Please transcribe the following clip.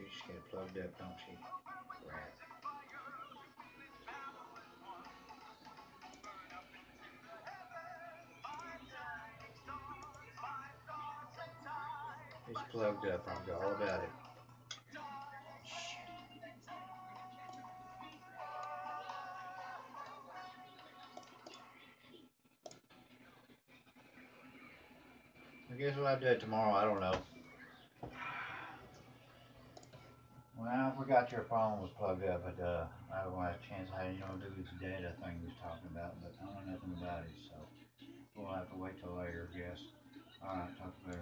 She just get plugged up, don't she? Rat. It's plugged up. I forgot all about it. I guess have to do it tomorrow. I don't know. Well, I forgot your phone was plugged up, but uh, I don't have a chance. I you know do this data thing we was talking about, but I don't know nothing about it, so we'll have to wait till later, I guess. All right, talk later. Love you, bye.